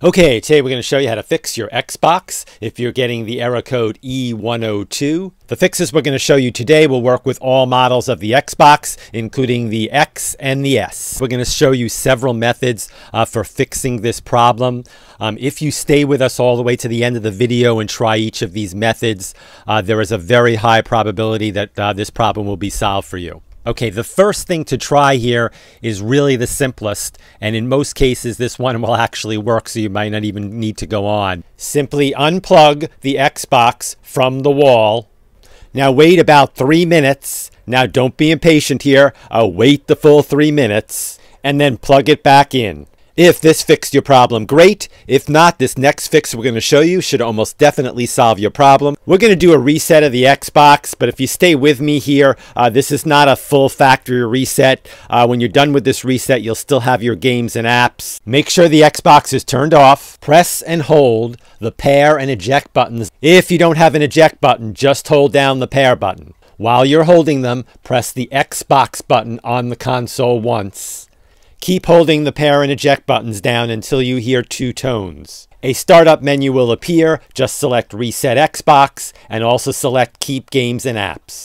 Okay, today we're going to show you how to fix your Xbox if you're getting the error code E102. The fixes we're going to show you today will work with all models of the Xbox, including the X and the S. We're going to show you several methods uh, for fixing this problem. Um, if you stay with us all the way to the end of the video and try each of these methods, uh, there is a very high probability that uh, this problem will be solved for you. Okay, the first thing to try here is really the simplest, and in most cases, this one will actually work, so you might not even need to go on. Simply unplug the Xbox from the wall. Now, wait about three minutes. Now, don't be impatient here. Uh, wait the full three minutes, and then plug it back in. If this fixed your problem, great. If not, this next fix we're going to show you should almost definitely solve your problem. We're going to do a reset of the Xbox, but if you stay with me here, uh, this is not a full factory reset. Uh, when you're done with this reset, you'll still have your games and apps. Make sure the Xbox is turned off. Press and hold the pair and eject buttons. If you don't have an eject button, just hold down the pair button. While you're holding them, press the Xbox button on the console once. Keep holding the pair and eject buttons down until you hear two tones. A startup menu will appear. Just select Reset Xbox and also select Keep Games and Apps.